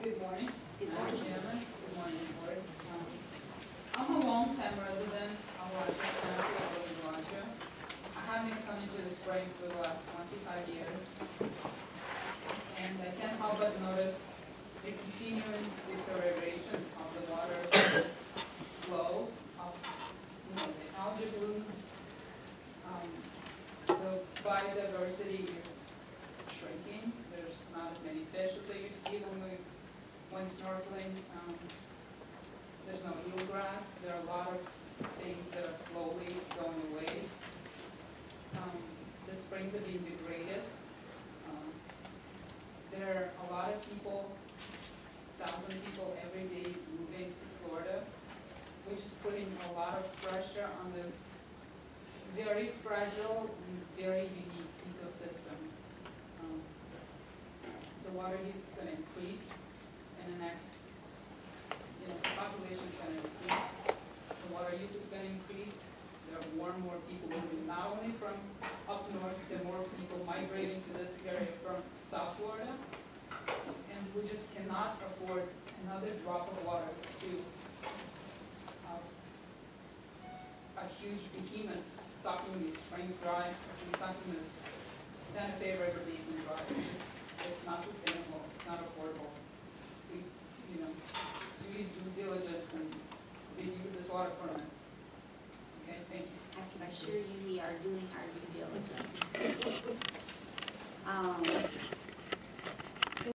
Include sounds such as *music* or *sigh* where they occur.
morning. Good morning. Chairman, good morning, board. Um, I'm a longtime resident of Rochester County, of Old Roger. I have been coming to the springs for the last twenty-five years. And I can't help but notice the continuing deterioration of the water flow, of, you know, the algae blooms. Um, The biodiversity is shrinking, there's not as many fish as there used to be when we when snorkeling, um, there's no eelgrass, there are a lot of things that are slowly going away. Um, the springs are being degraded. Um, There are a lot of people, thousand people every day moving to Florida, which is putting a lot of pressure on this very fragile very unique ecosystem. Um, The water use is gonna increase in the next, you know, the population's gonna increase, water use is gonna increase, there are more and more people moving, not only from up north, there more people migrating to this area from South Florida, and we just cannot afford another drop of water to uh, a huge behemoth sucking these springs dry, sucking this Santa Fe River, the Okay, thank you. I can assure you, we are doing our due diligence. *laughs* Um,